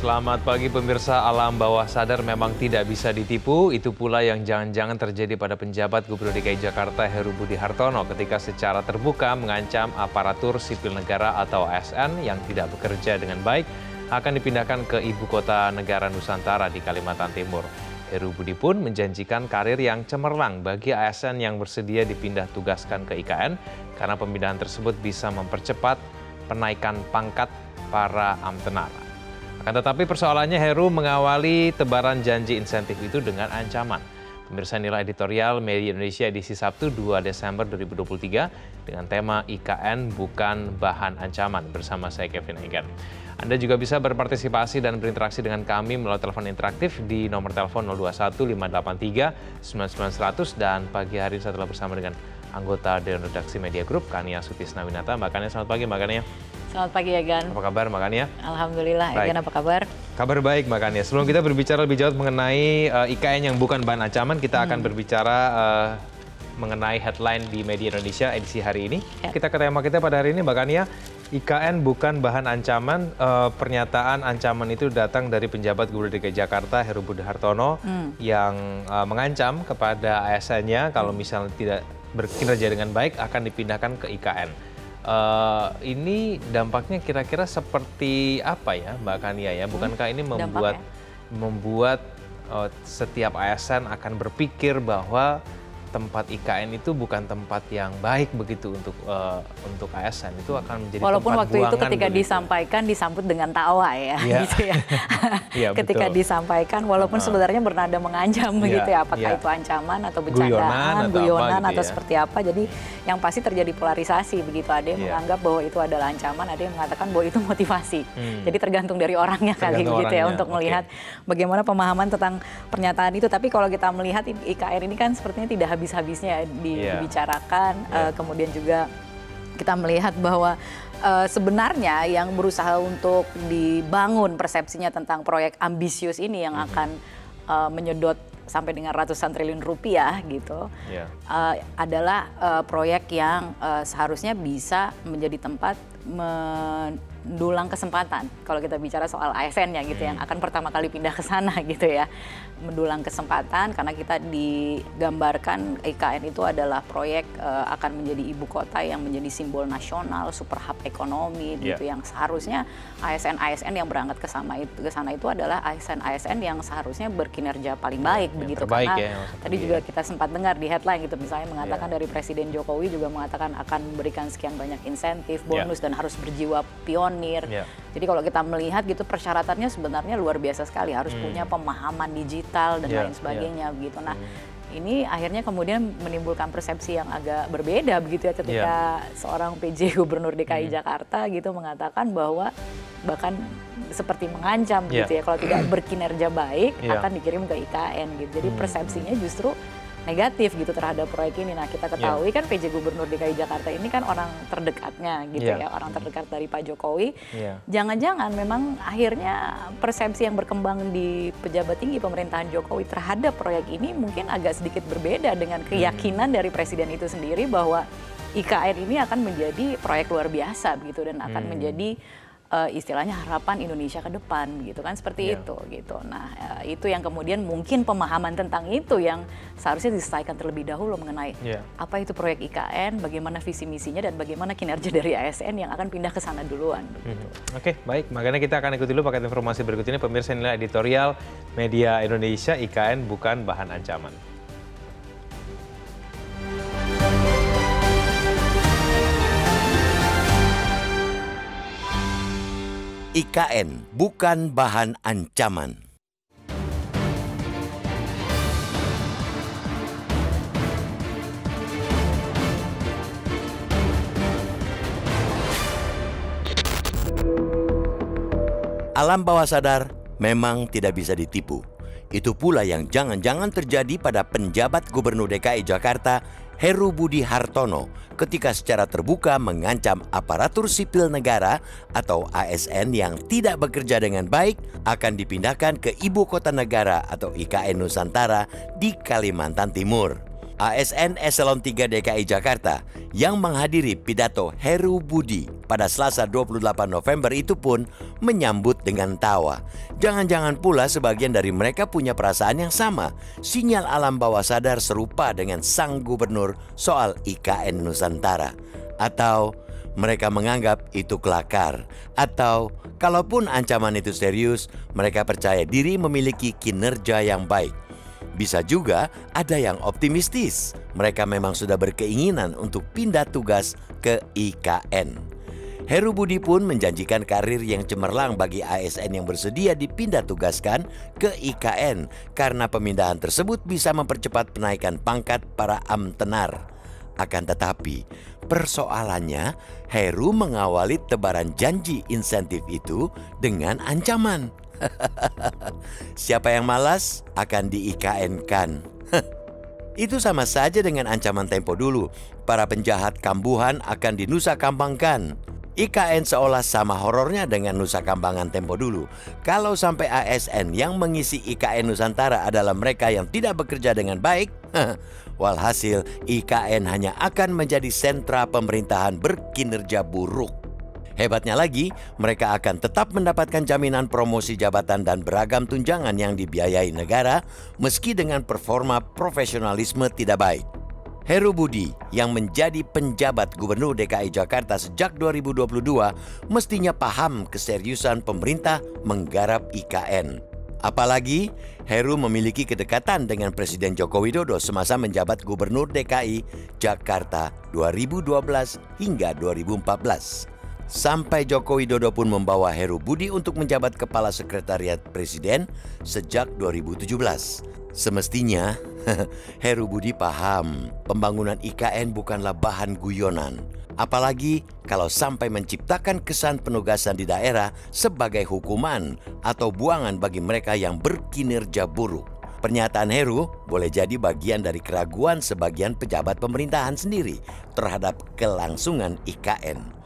Selamat pagi pemirsa, alam bawah sadar memang tidak bisa ditipu. Itu pula yang jangan-jangan terjadi pada penjabat Gubernur DKI Jakarta Heru Budi Hartono ketika secara terbuka mengancam aparatur sipil negara atau ASN yang tidak bekerja dengan baik akan dipindahkan ke ibu kota negara Nusantara di Kalimantan Timur. Heru Budi pun menjanjikan karir yang cemerlang bagi ASN yang bersedia dipindah tugaskan ke IKN karena pemindahan tersebut bisa mempercepat penaikan pangkat para amtenara. Akan tetapi persoalannya Heru mengawali tebaran janji insentif itu dengan ancaman. Pemirsa nilai editorial Media Indonesia edisi Sabtu 2 Desember 2023 dengan tema IKN bukan bahan ancaman bersama saya Kevin Egan. Anda juga bisa berpartisipasi dan berinteraksi dengan kami melalui telepon interaktif di nomor telepon 021 583 9900 dan pagi hari ini saya telah bersama dengan anggota Dewan Redaksi Media Group, Kania Sutisna Winata. Mbak Kania, selamat pagi Mbak Kania. Selamat pagi Egan. Apa kabar Mbak Kania? Alhamdulillah, baik. Egan apa kabar? Kabar baik Mbak Kania. Sebelum kita berbicara lebih jauh mengenai uh, eh, IKN yang bukan bahan ancaman, kita akan hmm. berbicara uh, mengenai headline di media Indonesia edisi hari ini. Ya. Kita ke tema kita pada hari ini Mbak Kania, IKN bukan bahan ancaman. Uh, pernyataan ancaman itu datang dari penjabat Gubernur DKI Jakarta Heru Budi Hartono hmm. yang uh, mengancam kepada ASN-nya kalau misalnya tidak berkinerja dengan baik akan dipindahkan ke IKN. Uh, ini dampaknya kira-kira seperti apa ya Mbak Kania ya? Bukankah ini membuat membuat uh, setiap ASN akan berpikir bahwa tempat IKN itu bukan tempat yang baik begitu untuk uh, untuk ASN itu akan menjadi walaupun tempat waktu itu ketika begitu. disampaikan disambut dengan tawa ya, ya. gitu ya, ya ketika betul. disampaikan walaupun uh, sebenarnya bernada mengancam ya, begitu ya apakah ya. itu ancaman atau bercandaan guyonan atau, guyonan gitu atau ya. seperti apa jadi yang pasti terjadi polarisasi begitu ada yang ya. menganggap bahwa itu adalah ancaman ada yang mengatakan bahwa itu motivasi hmm. jadi tergantung dari orangnya tergantung kali gitu ya untuk melihat okay. bagaimana pemahaman tentang pernyataan itu tapi kalau kita melihat IKR ini kan sepertinya tidak habis-habisnya iya. dibicarakan yeah. Uh, kemudian juga kita melihat bahwa uh, sebenarnya yang berusaha untuk dibangun persepsinya tentang proyek ambisius ini yang mm -hmm. akan uh, menyedot sampai dengan ratusan triliun rupiah gitu yeah. uh, adalah uh, proyek yang uh, seharusnya bisa menjadi tempat mendulang kesempatan kalau kita bicara soal ASN ya gitu hmm. yang akan pertama kali pindah ke sana gitu ya mendulang kesempatan karena kita digambarkan IKN itu adalah proyek uh, akan menjadi ibu kota yang menjadi simbol nasional super hub ekonomi yeah. gitu yang seharusnya ASN ASN yang berangkat ke sana itu ke sana itu adalah ASN ASN yang seharusnya berkinerja paling baik yeah, begitu karena ya, tadi juga iya. kita sempat dengar di headline gitu misalnya mengatakan yeah. dari Presiden Jokowi juga mengatakan akan memberikan sekian banyak insentif bonus yeah. dan harus berjiwa pionir yeah. jadi kalau kita melihat gitu persyaratannya sebenarnya luar biasa sekali harus hmm. punya pemahaman digital dan yeah, lain sebagainya yeah. begitu. Nah, hmm. ini akhirnya kemudian menimbulkan persepsi yang agak berbeda begitu ya ketika yeah. seorang PJ Gubernur DKI hmm. Jakarta gitu mengatakan bahwa bahkan seperti mengancam yeah. gitu ya kalau tidak berkinerja baik yeah. akan dikirim ke IKN gitu. Jadi hmm. persepsinya justru negatif gitu terhadap proyek ini. Nah kita ketahui yeah. kan PJ Gubernur DKI Jakarta ini kan orang terdekatnya gitu yeah. ya, orang terdekat dari Pak Jokowi. Iya. Jangan-jangan yeah. memang akhirnya persepsi yang berkembang di pejabat tinggi pemerintahan Jokowi terhadap proyek ini mungkin agak sedikit berbeda dengan keyakinan hmm. dari Presiden itu sendiri bahwa IKN ini akan menjadi proyek luar biasa begitu dan akan hmm. menjadi uh, istilahnya harapan Indonesia ke depan gitu kan seperti yeah. itu gitu. Nah uh, itu yang kemudian mungkin pemahaman tentang itu yang seharusnya diselesaikan terlebih dahulu mengenai yeah. apa itu proyek IKN, bagaimana visi misinya dan bagaimana kinerja dari ASN yang akan pindah ke sana duluan. Mm -hmm. Oke okay, baik, makanya kita akan ikuti dulu paket informasi berikut ini pemirsa nilai editorial media Indonesia IKN bukan bahan ancaman. IKN bukan bahan ancaman. Alam bawah sadar memang tidak bisa ditipu. Itu pula yang jangan-jangan terjadi pada penjabat Gubernur DKI Jakarta Heru Budi Hartono ketika secara terbuka mengancam aparatur sipil negara atau ASN yang tidak bekerja dengan baik akan dipindahkan ke ibu kota negara atau IKN Nusantara di Kalimantan Timur. ASN Eselon 3 DKI Jakarta yang menghadiri pidato Heru Budi pada Selasa 28 November itu pun menyambut dengan tawa. Jangan-jangan pula sebagian dari mereka punya perasaan yang sama. Sinyal alam bawah sadar serupa dengan sang gubernur soal IKN Nusantara. Atau mereka menganggap itu kelakar. Atau kalaupun ancaman itu serius, mereka percaya diri memiliki kinerja yang baik. Bisa juga ada yang optimistis. Mereka memang sudah berkeinginan untuk pindah tugas ke IKN. Heru Budi pun menjanjikan karir yang cemerlang bagi ASN yang bersedia dipindah tugaskan ke IKN karena pemindahan tersebut bisa mempercepat penaikan pangkat para amtenar. Akan tetapi, persoalannya Heru mengawali tebaran janji insentif itu dengan ancaman. Siapa yang malas akan di IKN-kan. Itu sama saja dengan ancaman tempo dulu. Para penjahat kambuhan akan dinusa kambangkan. IKN seolah sama horornya dengan Nusa Kambangan tempo dulu. Kalau sampai ASN yang mengisi IKN Nusantara adalah mereka yang tidak bekerja dengan baik, walhasil IKN hanya akan menjadi sentra pemerintahan berkinerja buruk. Hebatnya lagi, mereka akan tetap mendapatkan jaminan promosi jabatan dan beragam tunjangan yang dibiayai negara meski dengan performa profesionalisme tidak baik. Heru Budi yang menjadi penjabat Gubernur DKI Jakarta sejak 2022 mestinya paham keseriusan pemerintah menggarap IKN. Apalagi Heru memiliki kedekatan dengan Presiden Joko Widodo semasa menjabat Gubernur DKI Jakarta 2012 hingga 2014. Sampai Joko Widodo pun membawa Heru Budi untuk menjabat Kepala Sekretariat Presiden sejak 2017. Semestinya Heru Budi paham pembangunan IKN bukanlah bahan guyonan. Apalagi kalau sampai menciptakan kesan penugasan di daerah sebagai hukuman atau buangan bagi mereka yang berkinerja buruk. Pernyataan Heru boleh jadi bagian dari keraguan sebagian pejabat pemerintahan sendiri terhadap kelangsungan IKN.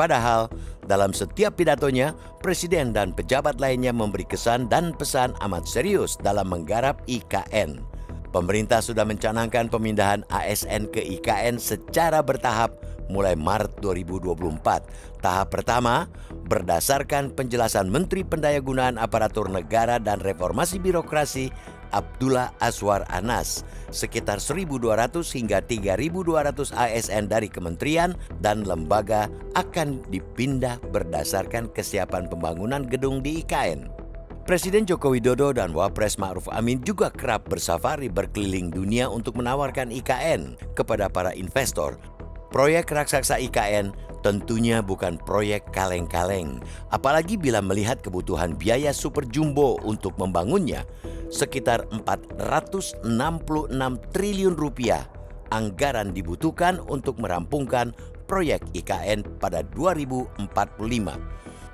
Padahal dalam setiap pidatonya, presiden dan pejabat lainnya memberi kesan dan pesan amat serius dalam menggarap IKN. Pemerintah sudah mencanangkan pemindahan ASN ke IKN secara bertahap mulai Maret 2024. Tahap pertama berdasarkan penjelasan Menteri Pendayagunaan Aparatur Negara dan Reformasi Birokrasi Abdullah Aswar Anas. Sekitar 1.200 hingga 3.200 ASN dari kementerian dan lembaga akan dipindah berdasarkan kesiapan pembangunan gedung di IKN. Presiden Joko Widodo dan Wapres Ma'ruf Amin juga kerap bersafari berkeliling dunia untuk menawarkan IKN kepada para investor. Proyek raksasa IKN tentunya bukan proyek kaleng-kaleng, apalagi bila melihat kebutuhan biaya super jumbo untuk membangunnya sekitar 466 triliun rupiah anggaran dibutuhkan untuk merampungkan proyek IKN pada 2045.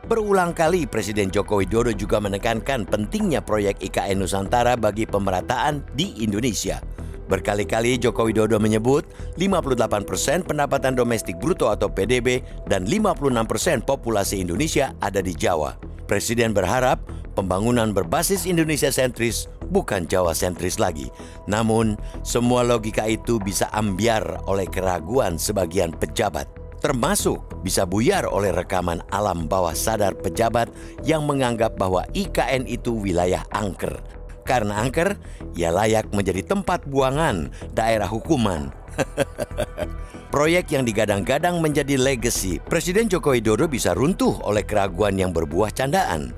Berulang kali Presiden Joko Widodo juga menekankan pentingnya proyek IKN Nusantara bagi pemerataan di Indonesia. Berkali-kali Joko Widodo menyebut 58% pendapatan domestik bruto atau PDB dan 56% populasi Indonesia ada di Jawa. Presiden berharap pembangunan berbasis Indonesia sentris bukan Jawa sentris lagi. Namun, semua logika itu bisa ambiar oleh keraguan sebagian pejabat. Termasuk bisa buyar oleh rekaman alam bawah sadar pejabat yang menganggap bahwa IKN itu wilayah angker. Karena angker, ia layak menjadi tempat buangan daerah hukuman. Proyek yang digadang-gadang menjadi legacy Presiden Joko Widodo bisa runtuh oleh keraguan yang berbuah candaan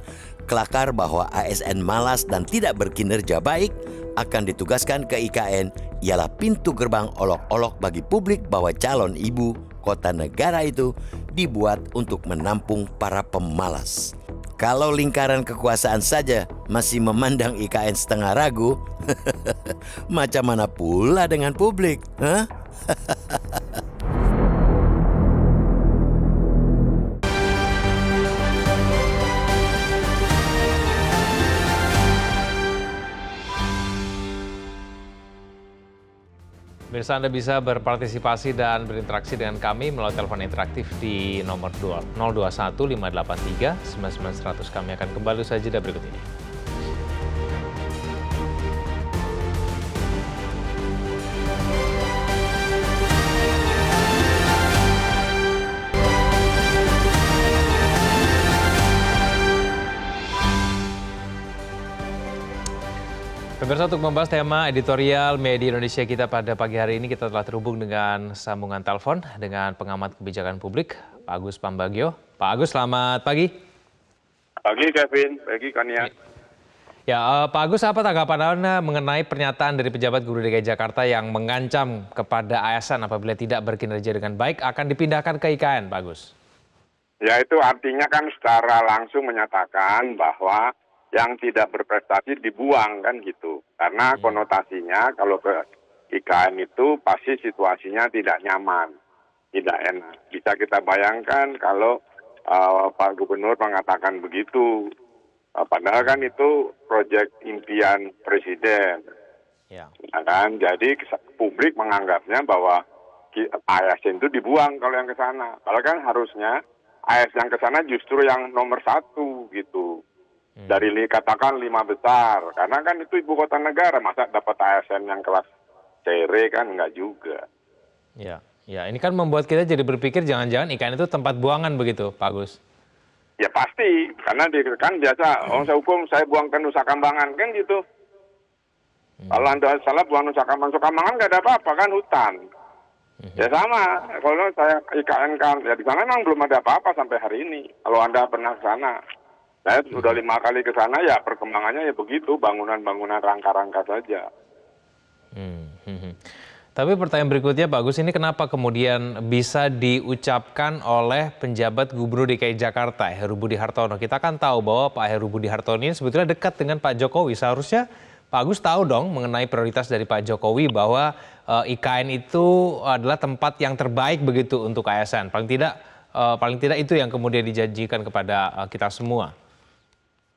kelakar bahwa ASN malas dan tidak berkinerja baik akan ditugaskan ke IKN ialah pintu gerbang olok-olok bagi publik bahwa calon ibu kota negara itu dibuat untuk menampung para pemalas. Kalau lingkaran kekuasaan saja masih memandang IKN setengah ragu, macam mana pula dengan publik? Huh? Pemirsa Anda bisa berpartisipasi dan berinteraksi dengan kami melalui telepon interaktif di nomor 021 583 9900. Kami akan kembali saja berikut ini. Pemirsa untuk membahas tema editorial media Indonesia kita pada pagi hari ini kita telah terhubung dengan sambungan telepon dengan pengamat kebijakan publik Pak Agus Pambagio. Pak Agus selamat pagi. Pagi Kevin, pagi Kania. Ya, uh, Pak Agus apa tanggapan Anda mengenai pernyataan dari pejabat Gubernur DKI Jakarta yang mengancam kepada ASN apabila tidak berkinerja dengan baik akan dipindahkan ke IKN, Pak Agus? Ya itu artinya kan secara langsung menyatakan bahwa yang tidak berprestasi dibuang kan gitu. Karena hmm. konotasinya kalau ke IKN itu pasti situasinya tidak nyaman, tidak enak. Bisa kita bayangkan kalau uh, Pak Gubernur mengatakan begitu. Uh, padahal kan itu proyek impian presiden. Ya. Nah, kan jadi publik menganggapnya bahwa ASN itu dibuang kalau yang ke sana. Kalau kan harusnya AS yang ke sana justru yang nomor satu gitu. Hmm. Dari katakan lima besar, karena kan itu ibu kota negara, masa dapat ASN yang kelas CR kan nggak juga. Ya, ya ini kan membuat kita jadi berpikir jangan-jangan ikan itu tempat buangan begitu, Pak Gus. Ya pasti, karena di, kan biasa, hmm. oh saya hukum saya buangkan Nusa Kambangan kan gitu. Hmm. Kalau anda salah buang Nusa Kambangan, Nusa Kambangan nggak ada apa-apa kan hutan. Hmm. Ya sama, kalau saya IKN kan, ya di sana memang belum ada apa-apa sampai hari ini. Kalau anda pernah ke sana, saya sudah lima kali ke sana ya perkembangannya ya begitu bangunan-bangunan rangka-rangka saja. Hmm, hmm, hmm. Tapi pertanyaan berikutnya Pak Gus ini kenapa kemudian bisa diucapkan oleh penjabat Gubernur DKI Jakarta Heru Budi Hartono. Kita kan tahu bahwa Pak Heru Budi Hartono ini sebetulnya dekat dengan Pak Jokowi. Seharusnya Pak Agus tahu dong mengenai prioritas dari Pak Jokowi bahwa uh, eh, IKN itu adalah tempat yang terbaik begitu untuk ASN. Paling tidak uh, paling tidak itu yang kemudian dijanjikan kepada uh, kita semua.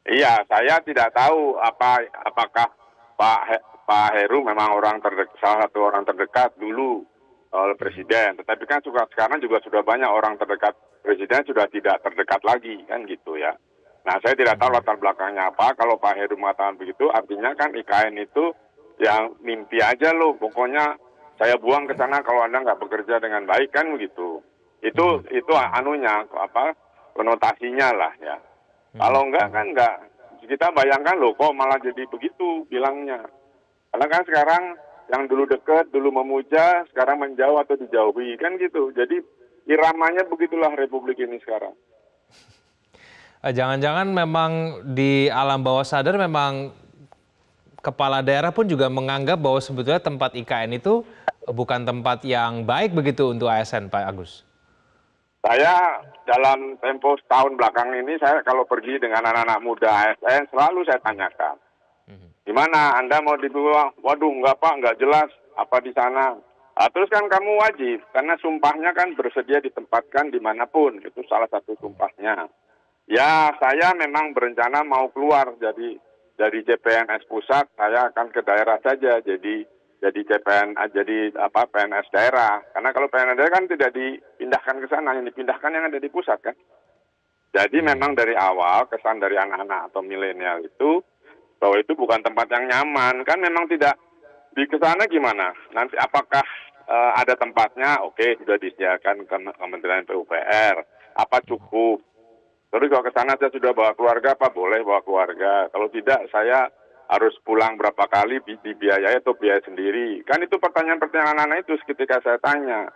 Iya, saya tidak tahu apa apakah Pak He, Pak Heru memang orang terdekat, salah satu orang terdekat dulu oleh presiden. Tetapi kan juga sekarang juga sudah banyak orang terdekat presiden sudah tidak terdekat lagi kan gitu ya. Nah saya tidak tahu latar belakangnya apa. Kalau Pak Heru mengatakan begitu, artinya kan IKN itu yang mimpi aja loh. Pokoknya saya buang ke sana kalau anda nggak bekerja dengan baik kan begitu. Itu itu anunya apa konotasinya lah ya. Kalau enggak kan enggak. Kita bayangkan loh kok malah jadi begitu bilangnya. Karena kan sekarang yang dulu dekat, dulu memuja, sekarang menjauh atau dijauhi kan gitu. Jadi iramanya begitulah republik ini sekarang. Eh, jangan-jangan memang di alam bawah sadar memang kepala daerah pun juga menganggap bahwa sebetulnya tempat IKN itu bukan tempat yang baik begitu untuk ASN Pak Agus. Saya dalam tempo setahun belakang ini, saya kalau pergi dengan anak-anak muda ASN, selalu saya tanyakan. Mhm. Gimana Anda mau dibuang? Waduh, enggak Pak, enggak jelas apa di sana. Nah, terus kan kamu wajib, karena sumpahnya kan bersedia ditempatkan di mana pun. Itu salah satu sumpahnya. Ya, saya memang berencana mau keluar jadi dari CPNS pusat, saya akan ke daerah saja. Jadi jadi CPN jadi apa PNS daerah. Karena kalau PNS daerah kan tidak dipindahkan ke sana yang dipindahkan yang ada di pusat kan? Jadi hmm. memang dari awal kesan dari anak-anak atau milenial itu bahwa itu bukan tempat yang nyaman. Kan memang tidak di ke sana gimana? Nanti apakah uh, ada tempatnya? Oke okay, sudah disediakan ke Kementerian PUPR apa cukup? Terus kalau ke sana saya sudah bawa keluarga apa boleh bawa keluarga? Kalau tidak saya harus pulang berapa kali dibiayai atau biaya sendiri. Kan itu pertanyaan-pertanyaan anak-anak itu ketika saya tanya.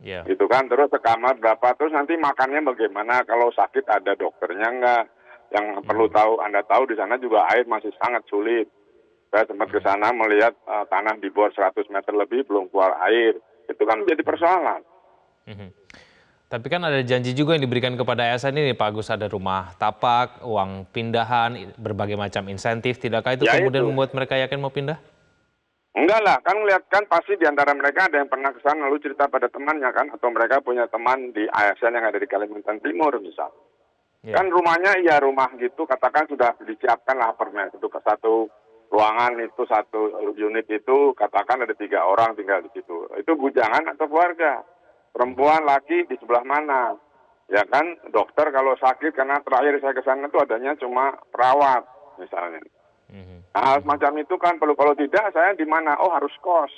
Yeah. Gitu kan, terus ke kamar berapa, terus nanti makannya bagaimana, kalau sakit ada dokternya enggak. Yang hmm. perlu tahu, Anda tahu di sana juga air masih sangat sulit. Saya sempat ke sana melihat uh, tanah di bawah 100 meter lebih belum keluar air. Itu kan menjadi persoalan. Hmm. Tapi kan ada janji juga yang diberikan kepada ASN ini Pak Agus ada rumah tapak, uang pindahan, berbagai macam insentif. Tidakkah itu ya kemudian itu. membuat mereka yakin mau pindah? Enggak lah, kan lihat kan pasti di antara mereka ada yang pernah ke sana lalu cerita pada temannya kan atau mereka punya teman di ASN yang ada di Kalimantan Timur misal. Ya. Kan rumahnya iya rumah gitu katakan sudah disiapkan lah permen itu ke satu ruangan itu satu unit itu katakan ada tiga orang tinggal di situ. Itu bujangan atau keluarga perempuan laki di sebelah mana? Ya kan dokter kalau sakit karena terakhir saya ke sana itu adanya cuma perawat misalnya. Mm-hmm. nah semacam itu kan perlu kalau tidak saya di mana? Oh harus kos.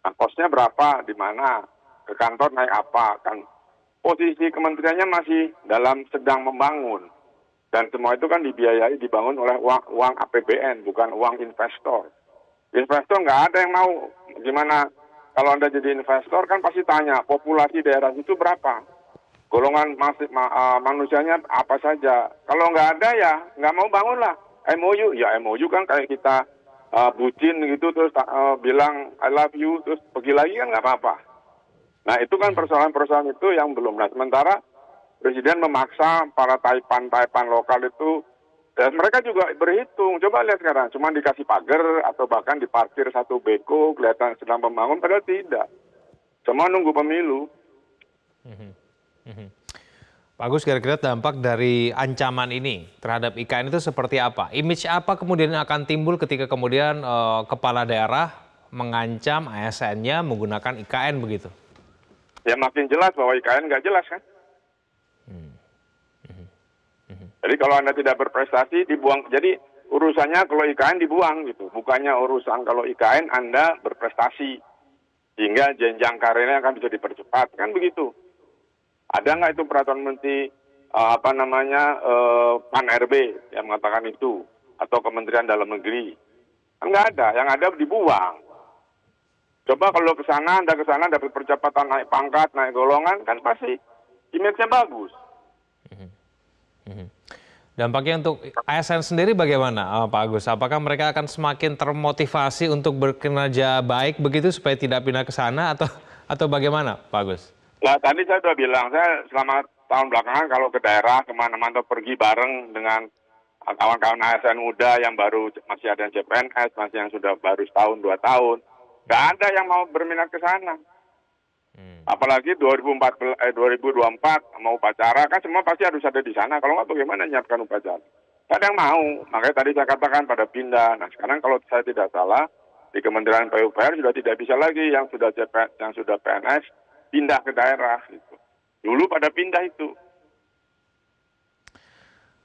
Nah kosnya berapa? Di mana? Ke kantor naik apa? Kan posisi kementeriannya masih dalam sedang membangun. Dan semua itu kan dibiayai dibangun oleh uang, uang APBN bukan uang investor. Investor nggak ada yang mau. Gimana kalau Anda jadi investor kan pasti tanya populasi daerah itu berapa? Golongan masih ma, manusianya apa saja. Kalau nggak ada ya nggak mau bangun lah. MOU ya MOU kan kayak kita uh, bucin gitu terus uh, bilang I love you terus pergi lagi kan nggak apa-apa. Nah itu kan persoalan-persoalan itu yang belum. Nah sementara Presiden memaksa para taipan-taipan lokal itu dan mereka juga berhitung. Coba lihat sekarang, cuma dikasih pagar atau bahkan diparkir satu beko, kelihatan sedang membangun, padahal tidak. Semua nunggu pemilu. Pak Agus, kira-kira dampak dari ancaman ini terhadap IKN itu seperti apa? Image apa kemudian akan timbul ketika kemudian uh, kepala daerah mengancam ASN-nya menggunakan IKN begitu? Ya makin jelas bahwa IKN nggak jelas kan? Jadi kalau Anda tidak berprestasi dibuang. Jadi urusannya kalau IKN dibuang gitu. Bukannya urusan kalau IKN Anda berprestasi. Sehingga jenjang karirnya akan bisa dipercepat. Kan begitu. Ada nggak itu peraturan menteri uh, apa namanya uh, Pan RB yang mengatakan itu atau Kementerian Dalam Negeri? Kan nggak ada. Yang ada dibuang. Coba kalau ke sana, Anda ke sana dapat percepatan naik pangkat, naik golongan, kan pasti image-nya bagus. Dampaknya untuk ASN sendiri bagaimana, uh, Pak Agus? Apakah mereka akan semakin termotivasi untuk berkinerja baik begitu supaya tidak pindah ke sana atau atau bagaimana, Pak Agus? Nah, tadi saya sudah bilang, saya selama tahun belakangan kalau ke daerah ke mana-mana pergi bareng dengan kawan-kawan ASN muda yang baru masih ada yang CPNS, masih yang sudah baru setahun dua tahun, nggak ada yang mau berminat ke sana. Hmm. Apalagi 2014, eh, 2024 mau upacara kan semua pasti harus ada di sana. Kalau nggak bagaimana nyiapkan upacara? Yang mau. Makanya tadi saya katakan pada pindah. Nah sekarang kalau saya tidak salah di Kementerian PUPR sudah tidak bisa lagi yang sudah CP, yang sudah PNS pindah ke daerah. Gitu. Dulu pada pindah itu.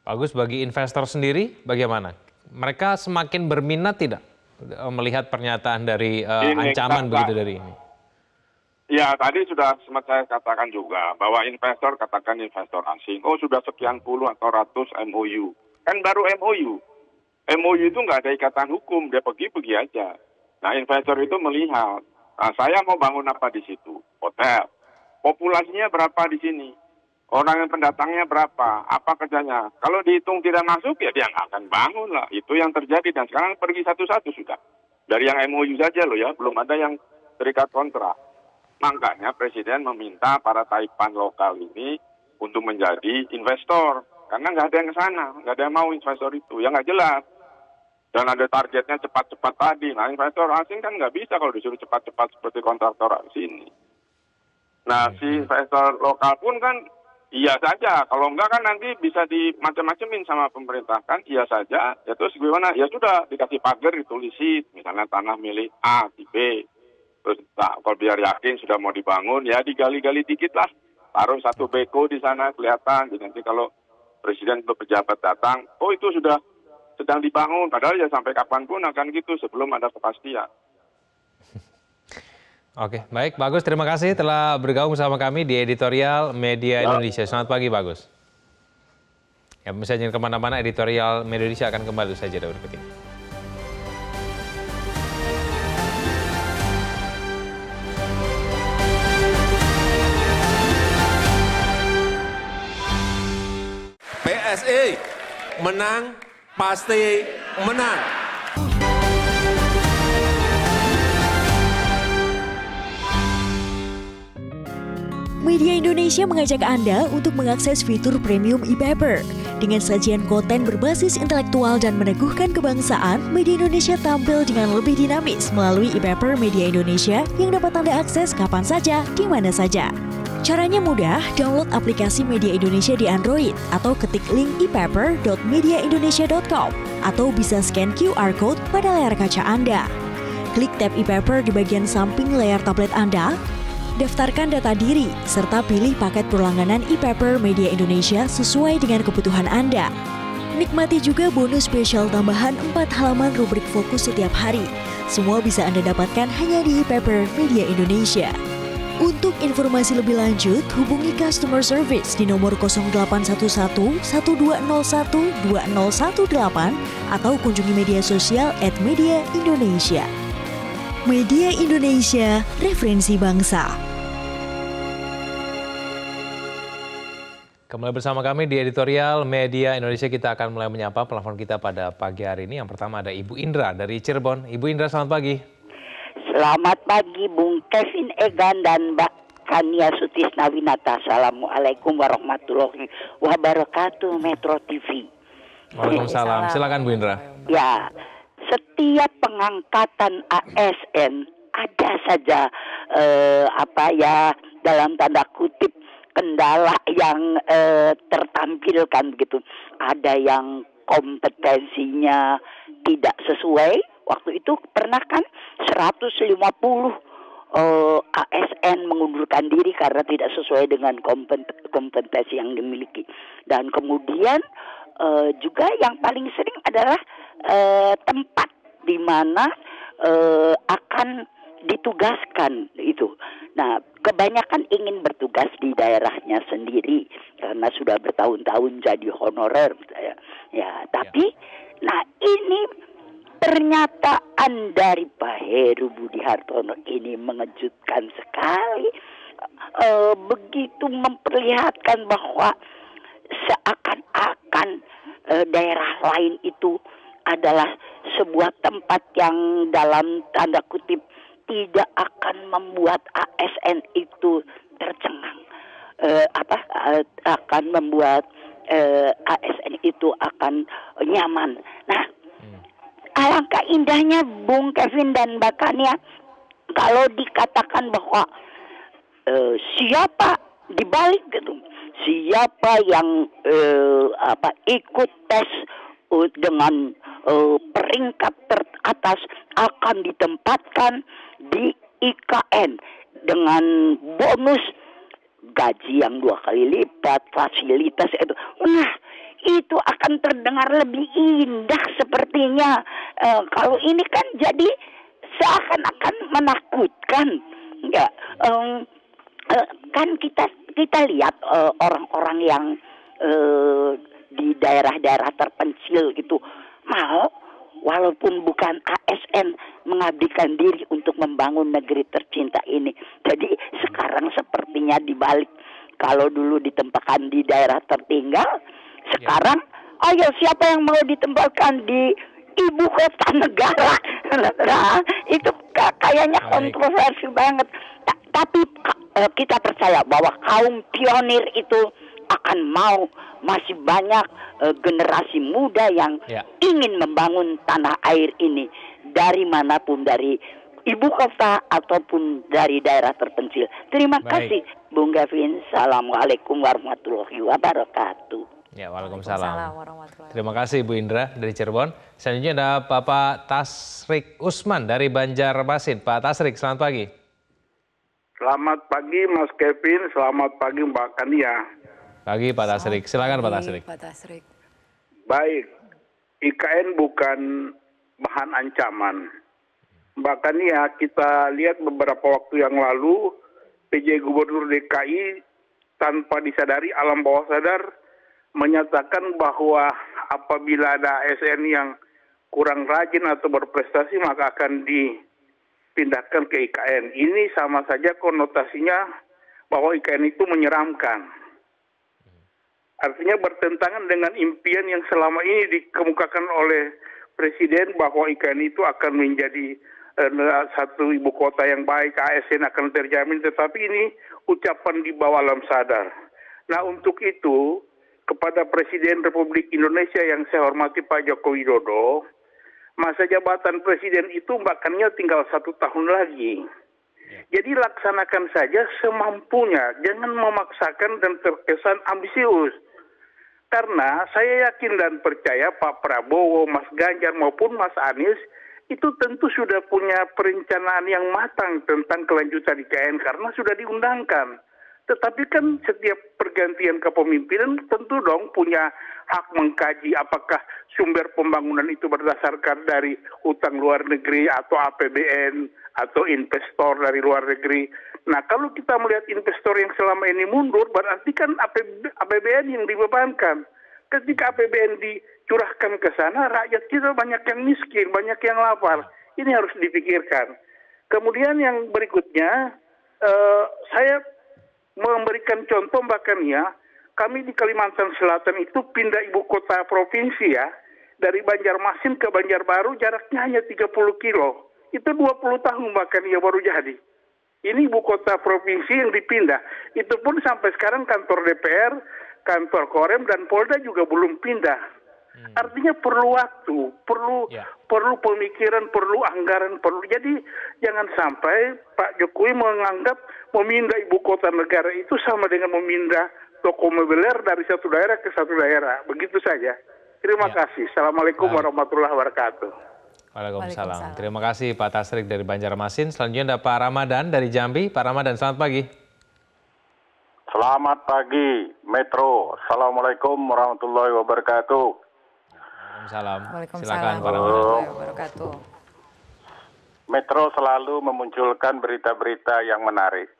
Bagus bagi investor sendiri bagaimana? Mereka semakin berminat tidak melihat pernyataan dari uh, ini, ancaman begitu dari ini? Ya, tadi sudah sempat saya katakan juga bahwa investor katakan investor asing, oh sudah sekian puluh atau ratus MOU. Kan baru MOU. MOU itu nggak ada ikatan hukum, dia pergi-pergi aja. Nah, investor itu melihat, nah, saya mau bangun apa di situ? Hotel. Populasinya berapa di sini? Orang yang pendatangnya berapa? Apa kerjanya? Kalau dihitung tidak masuk, ya dia nggak akan bangun lah. Itu yang terjadi dan sekarang pergi satu-satu sudah. Dari yang MOU saja loh ya, belum ada yang terikat kontrak. Makanya Presiden meminta para taipan lokal ini untuk menjadi investor. Karena nggak ada yang ke sana, nggak ada yang mau investor itu. Ya nggak jelas. Dan ada targetnya cepat-cepat tadi. Nah investor asing kan nggak bisa kalau disuruh cepat-cepat seperti kontraktor sini. Nah si investor lokal pun kan iya saja. Kalau enggak kan nanti bisa di macam-macamin sama pemerintah kan iya saja. Ya terus gimana? Ya sudah dikasih pagar ditulisi misalnya tanah milik A di B terus nah, kalau biar yakin sudah mau dibangun ya digali-gali dikit lah taruh satu beko di sana kelihatan jadi nanti kalau presiden atau pejabat datang oh itu sudah sedang dibangun padahal ya sampai kapan pun akan gitu sebelum ada kepastian Oke, baik, bagus. Terima kasih telah bergabung bersama kami di editorial Media ya. Indonesia. Selamat pagi, bagus. Ya, misalnya ke mana-mana, editorial Media Indonesia akan kembali saja dari berikut ini. Menang pasti menang. Media Indonesia mengajak Anda untuk mengakses fitur premium e-paper. Dengan sajian konten berbasis intelektual dan meneguhkan kebangsaan, Media Indonesia tampil dengan lebih dinamis melalui e-paper Media Indonesia yang dapat Anda akses kapan saja, di mana saja. Caranya mudah, download aplikasi Media Indonesia di Android atau ketik link epaper.mediaindonesia.com atau bisa scan QR code pada layar kaca Anda. Klik tab e-paper di bagian samping layar tablet Anda, daftarkan data diri, serta pilih paket perlangganan e-paper Media Indonesia sesuai dengan kebutuhan Anda. Nikmati juga bonus spesial tambahan 4 halaman rubrik fokus setiap hari. Semua bisa Anda dapatkan hanya di e-paper Media Indonesia. Untuk informasi lebih lanjut, hubungi customer service di nomor 0811 1201 2018 atau kunjungi media sosial at Media Indonesia. Media Indonesia, referensi bangsa. Kembali bersama kami di editorial Media Indonesia kita akan mulai menyapa pelafon kita pada pagi hari ini. Yang pertama ada Ibu Indra dari Cirebon. Ibu Indra selamat pagi. Selamat pagi Bung Kevin Egan dan Mbak Kania Sutisnawinata. Assalamualaikum warahmatullahi wabarakatuh Metro TV. Waalaikumsalam. Silakan Bu Indra. Ya, setiap pengangkatan ASN ada saja eh, apa ya dalam tanda kutip kendala yang eh, tertampilkan begitu. Ada yang kompetensinya tidak sesuai waktu itu pernah kan 150 uh, ASN mengundurkan diri karena tidak sesuai dengan kompetensi yang dimiliki. Dan kemudian uh, juga yang paling sering adalah uh, tempat di mana uh, akan ditugaskan itu. Nah, kebanyakan ingin bertugas di daerahnya sendiri karena sudah bertahun-tahun jadi honorer ya. Ya, tapi ya. nah ini Pernyataan dari Pak Heru Budi Hartono ini mengejutkan sekali. E, begitu memperlihatkan bahwa seakan-akan e, daerah lain itu adalah sebuah tempat yang dalam tanda kutip tidak akan membuat ASN itu tercengang. E, apa akan membuat e, ASN itu akan nyaman. Nah, alangkah indahnya Bung Kevin dan Mbak Kania kalau dikatakan bahwa uh, siapa dibalik gitu siapa yang uh, apa ikut tes uh, dengan uh, peringkat teratas akan ditempatkan di IKN dengan bonus gaji yang dua kali lipat fasilitas itu. Nah itu akan terdengar lebih indah sepertinya. E, kalau ini kan jadi seakan-akan menakutkan, ya. E, e, kan kita kita lihat orang-orang e, yang e, di daerah-daerah terpencil gitu mau walaupun bukan ASN mengabdikan diri untuk membangun negeri tercinta ini. Jadi sekarang sepertinya dibalik kalau dulu ditempatkan di daerah tertinggal, sekarang ya. ayo siapa yang mau ditempatkan di ibu kota negara? Nah, itu kayaknya kontroversi banget. tapi eh, kita percaya bahwa kaum pionir itu akan mau masih banyak uh, generasi muda yang ya. ingin membangun tanah air ini dari mana pun dari ibu kota ataupun dari daerah terpencil. Terima Baik. kasih Bung Gavin. Assalamualaikum warahmatullahi wabarakatuh. Ya, waalaikumsalam. Terima kasih Bu Indra dari Cirebon. Selanjutnya ada Bapak Tasrik Usman dari Banjarmasin. Pak Tasrik, selamat pagi. Selamat pagi Mas Kevin, selamat pagi Mbak Kania. Pagi Pak Tasrik, silakan Pak Tasrik. Pak Tasrik. Baik, IKN bukan bahan ancaman. Mbak Kania, kita lihat beberapa waktu yang lalu PJ Gubernur DKI tanpa disadari alam bawah sadar menyatakan bahwa apabila ada ASN yang kurang rajin atau berprestasi maka akan dipindahkan ke IKN. Ini sama saja konotasinya bahwa IKN itu menyeramkan. Artinya bertentangan dengan impian yang selama ini dikemukakan oleh Presiden bahwa IKN itu akan menjadi uh, satu ibu kota yang baik, ASN akan terjamin, tetapi ini ucapan di bawah alam sadar. Nah untuk itu, kepada Presiden Republik Indonesia yang saya hormati Pak Joko Widodo, masa jabatan Presiden itu bahkannya tinggal satu tahun lagi. Jadi laksanakan saja semampunya, jangan memaksakan dan terkesan ambisius. Karena saya yakin dan percaya Pak Prabowo, Mas Ganjar maupun Mas Anies itu tentu sudah punya perencanaan yang matang tentang kelanjutan IKN karena sudah diundangkan. Tetapi kan setiap pergantian kepemimpinan tentu dong punya hak mengkaji apakah sumber pembangunan itu berdasarkan dari utang luar negeri atau APBN atau investor dari luar negeri. Nah, kalau kita melihat investor yang selama ini mundur, berarti kan APBN yang dibebankan. Ketika APBN dicurahkan ke sana, rakyat kita banyak yang miskin, banyak yang lapar. Ini harus dipikirkan. Kemudian yang berikutnya, uh, saya memberikan contoh bahkan ya, kami di Kalimantan Selatan itu pindah ibu kota provinsi ya, dari Banjarmasin ke Banjarbaru jaraknya hanya 30 kilo. Itu 20 tahun bahkan ya baru jadi. Ini ibu kota provinsi yang dipindah. Itu pun sampai sekarang kantor DPR, kantor Korem dan Polda juga belum pindah. Hmm. Artinya perlu waktu, perlu ya. perlu pemikiran, perlu anggaran, perlu. Jadi jangan sampai Pak Jokowi menganggap memindah ibu kota negara itu sama dengan memindah toko mobiler dari satu daerah ke satu daerah. Begitu saja. Terima ya. kasih. Assalamualaikum Baik. warahmatullahi wabarakatuh. Waalaikumsalam. Terima kasih Pak Tasrik dari Banjarmasin. Selanjutnya ada Pak Ramadan dari Jambi. Pak Ramadan, selamat pagi. Selamat pagi, Metro. Assalamualaikum warahmatullahi wabarakatuh. Waalaikumsalam. Waalaikumsalam Silakan, wabarakatuh. Metro selalu memunculkan berita-berita yang menarik.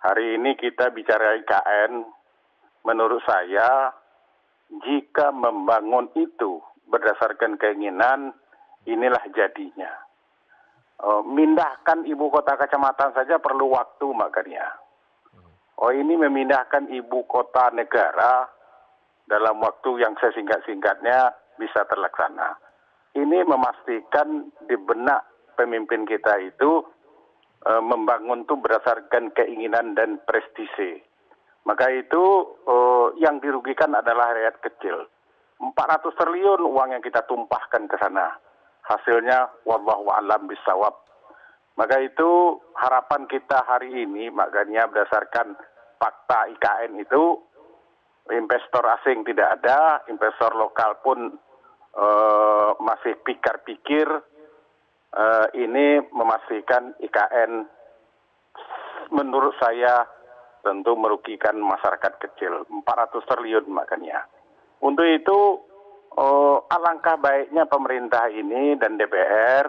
Hari ini kita bicara IKN. Menurut saya, jika membangun itu berdasarkan keinginan, inilah jadinya. Oh, mindahkan ibu kota kecamatan saja perlu waktu makanya. Oh ini memindahkan ibu kota negara dalam waktu yang sesingkat-singkatnya bisa terlaksana. Ini memastikan di benak pemimpin kita itu e, membangun itu berdasarkan keinginan dan prestise. Maka itu uh, yang dirugikan adalah rakyat kecil. 400 triliun uang yang kita tumpahkan ke sana. Hasilnya wallahu alam bisawab. Maka itu harapan kita hari ini makanya berdasarkan fakta IKN itu investor asing tidak ada, investor lokal pun uh, masih pikir-pikir uh, ini memastikan IKN menurut saya tentu merugikan masyarakat kecil. 400 triliun makanya untuk itu uh, alangkah baiknya pemerintah ini dan DPR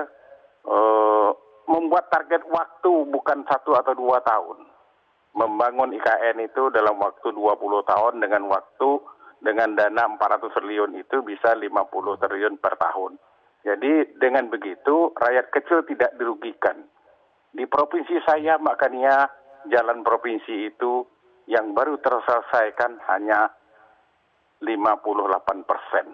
uh, membuat target waktu bukan satu atau dua tahun. Membangun IKN itu dalam waktu 20 tahun dengan waktu dengan dana 400 triliun itu bisa 50 triliun per tahun. Jadi dengan begitu rakyat kecil tidak dirugikan. Di provinsi saya makanya jalan provinsi itu yang baru terselesaikan hanya 58 persen.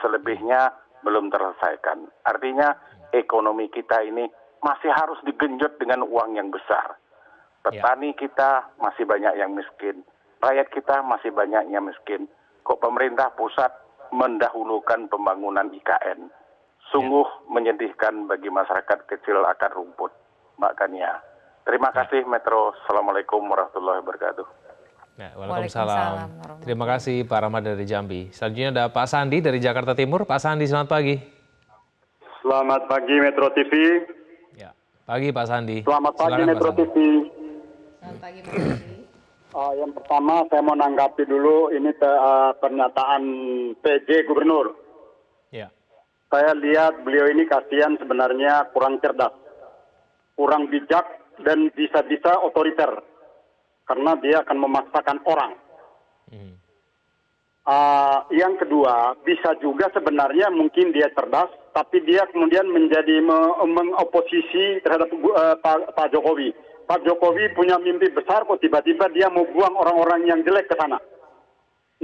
Selebihnya belum terselesaikan. Artinya ekonomi kita ini masih harus digenjot dengan uang yang besar. Petani ya. kita masih banyak yang miskin. Rakyat kita masih banyak yang miskin. Kok pemerintah pusat mendahulukan pembangunan IKN? Sungguh ya. menyedihkan bagi masyarakat kecil akar rumput. Makanya Terima ya. kasih Metro. Assalamualaikum warahmatullahi wabarakatuh. Ya, Waalaikumsalam. Terima kasih Pak Rahmat dari Jambi. Selanjutnya ada Pak Sandi dari Jakarta Timur. Pak Sandi, selamat pagi. Selamat pagi Metro TV. Ya, pagi Pak Sandi. Selamat pagi Silakan, Metro TV. Selamat pagi Pak Sandi. Uh, yang pertama saya mau nanggapi dulu ini te, uh, pernyataan PJ Gubernur. Ya. Saya lihat beliau ini kasihan sebenarnya kurang cerdas, kurang bijak dan bisa-bisa otoriter karena dia akan memaksakan orang. Hmm. Uh, yang kedua, bisa juga sebenarnya mungkin dia cerdas, tapi dia kemudian menjadi me mengoposisi terhadap uh, Pak, Pak Jokowi. Pak Jokowi punya mimpi besar kok tiba-tiba dia mau buang orang-orang yang jelek ke sana.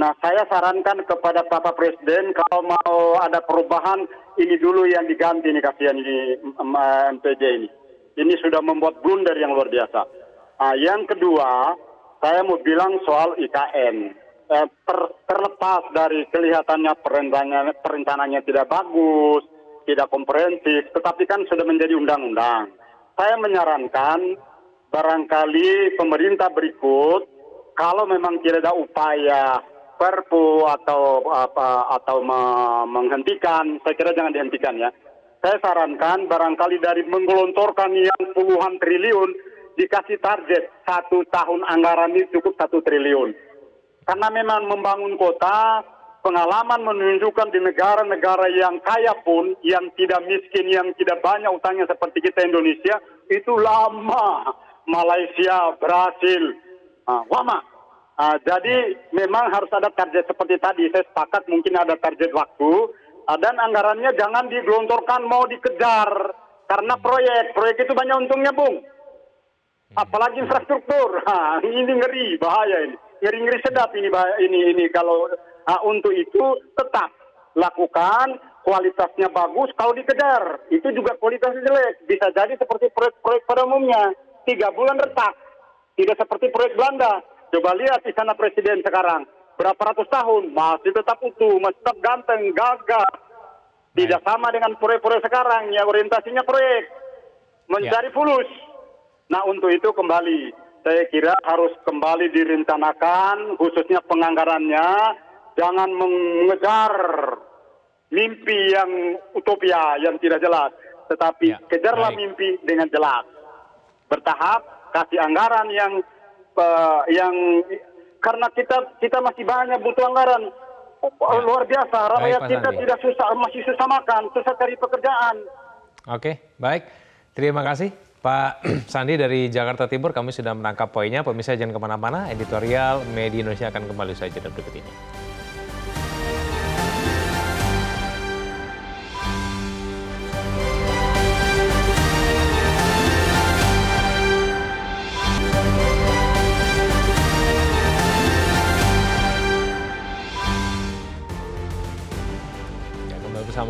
Nah, saya sarankan kepada Bapak Presiden kalau mau ada perubahan ini dulu yang diganti nih kasihan ini MPJ ini ini sudah membuat blunder yang luar biasa. Nah, yang kedua, saya mau bilang soal IKN. Eh, ter, terlepas dari kelihatannya perencananya, perencananya tidak bagus, tidak komprehensif, tetapi kan sudah menjadi undang-undang. Saya menyarankan barangkali pemerintah berikut, kalau memang tidak ada upaya perpu atau apa atau menghentikan, saya kira jangan dihentikan ya saya sarankan barangkali dari menggelontorkan yang puluhan triliun dikasih target satu tahun anggaran ini cukup satu triliun. Karena memang membangun kota, pengalaman menunjukkan di negara-negara yang kaya pun, yang tidak miskin, yang tidak banyak utangnya seperti kita Indonesia, itu lama. Malaysia, Brasil, uh, lama. Uh, jadi memang harus ada target seperti tadi. Saya sepakat mungkin ada target waktu. Uh, dan anggarannya jangan digelontorkan mau dikejar. Karena proyek, proyek itu banyak untungnya, Bung. Apalagi infrastruktur. Ha, ini ngeri, bahaya ini. Ngeri-ngeri sedap ini, bahaya, ini, ini. Kalau uh, untuk itu tetap lakukan kualitasnya bagus kalau dikejar. Itu juga kualitasnya jelek. Bisa jadi seperti proyek-proyek pada umumnya. Tiga bulan retak. Tidak seperti proyek Belanda. Coba lihat di sana presiden sekarang. Berapa ratus tahun masih tetap utuh, masih tetap ganteng, gagah. Tidak sama dengan proyek-proyek sekarang. Ya orientasinya proyek. Mencari ya. fulus. Nah untuk itu kembali. Saya kira harus kembali direncanakan khususnya penganggarannya. Jangan mengejar mimpi yang utopia yang tidak jelas, tetapi ya, kejarlah baik. mimpi dengan jelas. Bertahap, kasih anggaran yang uh, yang karena kita kita masih banyak butuh anggaran. ya. Luar biasa, rakyat baik, kita tidak susah masih susah makan, susah cari pekerjaan. Oke, baik. Terima kasih Pak Sandi dari Jakarta Timur. Kami sudah menangkap poinnya. Pemirsa jangan ke mana-mana. Editorial Media Indonesia akan kembali saja dan berikut ini.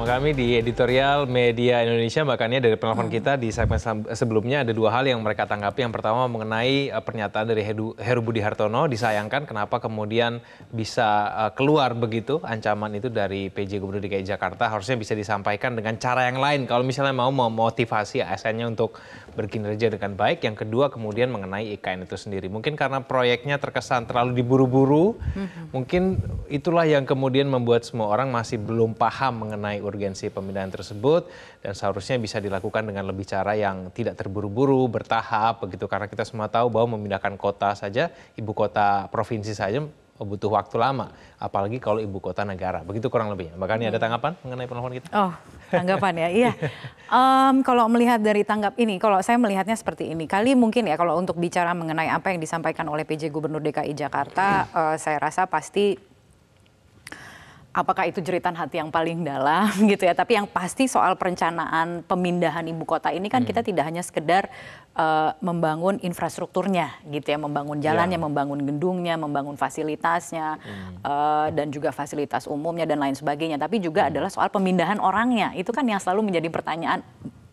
Kami di editorial Media Indonesia. Makanya dari penelpon hmm. kita di segmen sebelumnya ada dua hal yang mereka tanggapi. Yang pertama mengenai uh, pernyataan dari Heru, Heru Budi Hartono disayangkan kenapa kemudian bisa uh, keluar begitu ancaman itu dari PJ Gubernur DKI Jakarta. Harusnya bisa disampaikan dengan cara yang lain. Kalau misalnya mau memotivasi ASN-nya untuk berkinerja dengan baik. Yang kedua kemudian mengenai IKN itu sendiri. Mungkin karena proyeknya terkesan terlalu diburu-buru. Hmm. Mungkin itulah yang kemudian membuat semua orang masih belum paham mengenai mengenai urgensi pemindahan tersebut dan seharusnya bisa dilakukan dengan lebih cara yang tidak terburu-buru, bertahap begitu karena kita semua tahu bahwa memindahkan kota saja, ibu kota provinsi saja butuh waktu lama, apalagi kalau ibu kota negara. Begitu kurang lebihnya. Bahkan hmm. ada tanggapan mengenai penelpon kita? Oh, tanggapan ya, iya. Um, kalau melihat dari tanggap ini, kalau saya melihatnya seperti ini, kali mungkin ya kalau untuk bicara mengenai apa yang disampaikan oleh PJ Gubernur DKI Jakarta, uh, saya rasa pasti apakah itu jeritan hati yang paling dalam gitu ya. Tapi yang pasti soal perencanaan pemindahan ibu kota ini kan hmm. kita tidak hanya sekedar uh, membangun infrastrukturnya gitu ya, membangun jalannya, yeah. membangun gedungnya, membangun fasilitasnya hmm. uh, dan juga fasilitas umumnya dan lain sebagainya. Tapi juga hmm. adalah soal pemindahan orangnya. Itu kan yang selalu menjadi pertanyaan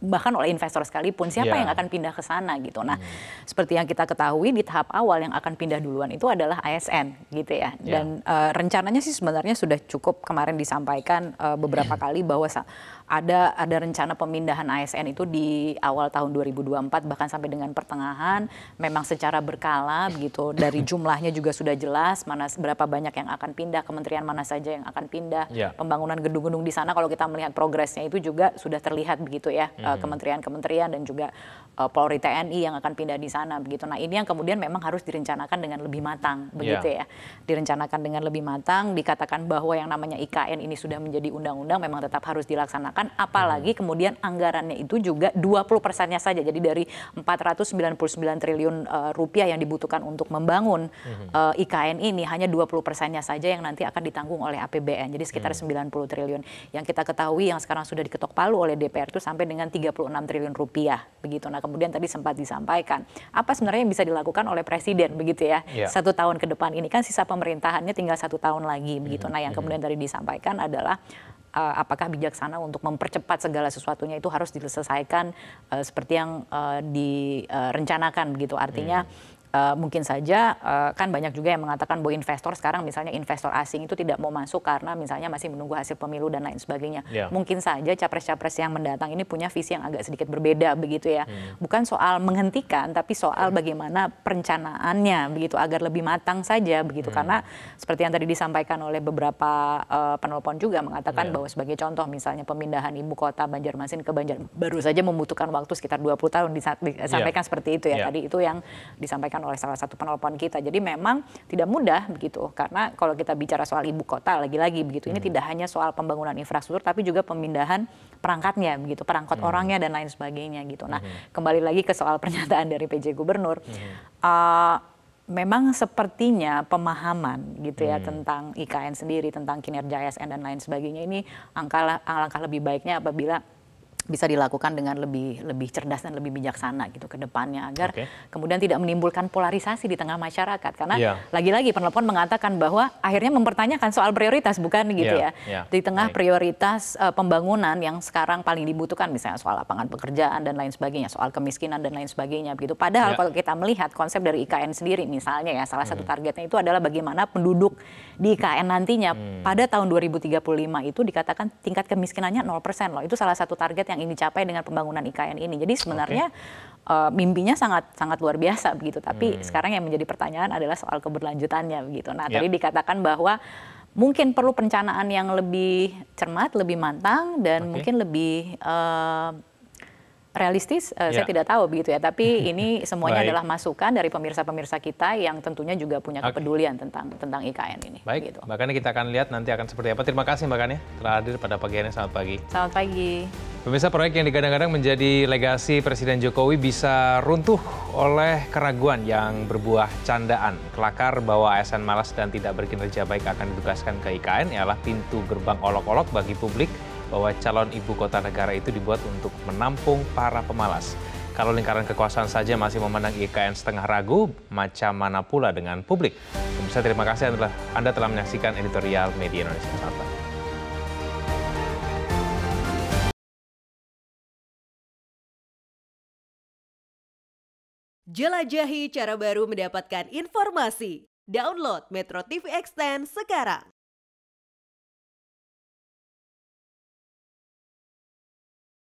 bahkan oleh investor sekalipun siapa yeah. yang akan pindah ke sana gitu. Nah, hmm. seperti yang kita ketahui di tahap awal yang akan pindah duluan itu adalah ASN gitu ya. Yeah. Dan uh, rencananya sih sebenarnya sudah cukup kemarin disampaikan uh, beberapa kali bahwa ada ada rencana pemindahan ASN itu di awal tahun 2024 bahkan sampai dengan pertengahan memang secara berkala begitu dari jumlahnya juga sudah jelas mana berapa banyak yang akan pindah kementerian mana saja yang akan pindah yeah. pembangunan gedung-gedung di sana kalau kita melihat progresnya itu juga sudah terlihat begitu ya mm-hmm. kementerian-kementerian dan juga uh, Polri TNI yang akan pindah di sana begitu nah ini yang kemudian memang harus direncanakan dengan lebih matang begitu yeah. ya direncanakan dengan lebih matang dikatakan bahwa yang namanya IKN ini sudah menjadi undang-undang memang tetap harus dilaksanakan dilaksanakan apalagi hmm. kemudian anggarannya itu juga 20 persennya saja jadi dari 499 triliun uh, rupiah yang dibutuhkan untuk membangun hmm. uh, eh, IKN ini hanya 20 persennya saja yang nanti akan ditanggung oleh APBN jadi sekitar hmm. 90 triliun yang kita ketahui yang sekarang sudah diketok palu oleh DPR itu sampai dengan 36 triliun rupiah begitu nah kemudian tadi sempat disampaikan. Apa sebenarnya yang bisa dilakukan oleh presiden begitu ya yeah. satu tahun ke depan? Ini kan sisa pemerintahannya tinggal satu tahun lagi begitu. Nah yang kemudian tadi disampaikan adalah uh, apakah bijaksana untuk mempercepat segala sesuatunya itu harus diselesaikan uh, seperti yang uh, direncanakan begitu. Artinya hmm uh, mungkin saja uh, kan banyak juga yang mengatakan bahwa investor sekarang misalnya investor asing itu tidak mau masuk karena misalnya masih menunggu hasil pemilu dan lain sebagainya. Yeah. Mungkin saja capres-capres yang mendatang ini punya visi yang agak sedikit berbeda begitu ya. Hmm. Bukan soal menghentikan tapi soal hmm. bagaimana perencanaannya begitu agar lebih matang saja begitu hmm. karena seperti yang tadi disampaikan oleh beberapa uh, penelpon juga mengatakan yeah. bahwa sebagai contoh misalnya pemindahan ibu kota Banjarmasin ke Banjar baru saja membutuhkan waktu sekitar 20 tahun disampaikan yeah. seperti itu ya. Yeah. Tadi itu yang disampaikan oleh salah satu penelpon kita. Jadi memang tidak mudah begitu karena kalau kita bicara soal ibu kota lagi-lagi begitu hmm. ini tidak hanya soal pembangunan infrastruktur tapi juga pemindahan perangkatnya begitu, perangkat hmm. orangnya dan lain sebagainya gitu. Nah, hmm. kembali lagi ke soal pernyataan dari PJ Gubernur. Hmm. Uh, memang sepertinya pemahaman gitu ya hmm. tentang IKN sendiri, tentang kinerja ASN dan lain sebagainya ini angka langkah lebih baiknya apabila bisa dilakukan dengan lebih lebih cerdas dan lebih bijaksana gitu ke depannya agar okay. kemudian tidak menimbulkan polarisasi di tengah masyarakat karena yeah. lagi-lagi penelpon mengatakan bahwa akhirnya mempertanyakan soal prioritas bukan gitu yeah. ya yeah. di tengah Baik. prioritas uh, pembangunan yang sekarang paling dibutuhkan misalnya soal lapangan pekerjaan dan lain sebagainya soal kemiskinan dan lain sebagainya begitu padahal yeah. kalau kita melihat konsep dari IKN sendiri misalnya ya salah hmm. satu targetnya itu adalah bagaimana penduduk di IKN nantinya hmm. pada tahun 2035 itu dikatakan tingkat kemiskinannya 0% loh itu salah satu target yang yang ingin dicapai dengan pembangunan IKN ini. Jadi sebenarnya okay. uh, eh, mimpinya sangat sangat luar biasa begitu. Tapi hmm. sekarang yang menjadi pertanyaan adalah soal keberlanjutannya begitu. Nah, yep. tadi dikatakan bahwa mungkin perlu perencanaan yang lebih cermat, lebih matang dan okay. mungkin lebih uh, realistis uh, ya. saya tidak tahu begitu ya tapi ini semuanya adalah masukan dari pemirsa-pemirsa kita yang tentunya juga punya kepedulian okay. tentang tentang IKN ini baik gitu. Mbak Kani kita akan lihat nanti akan seperti apa terima kasih Mbak Kani telah hadir pada pagi ini selamat pagi selamat pagi Pemirsa proyek yang digadang-gadang menjadi legasi Presiden Jokowi bisa runtuh oleh keraguan yang berbuah candaan. Kelakar bahwa ASN malas dan tidak berkinerja baik akan ditugaskan ke IKN ialah pintu gerbang olok-olok bagi publik bahwa calon ibu kota negara itu dibuat untuk menampung para pemalas. Kalau lingkaran kekuasaan saja masih memandang IKN setengah ragu, macam mana pula dengan publik? Pemirsa terima kasih anda telah, anda telah menyaksikan editorial Media Indonesia. Selamat Jelajahi cara baru mendapatkan informasi. Download Metro TV Extend sekarang.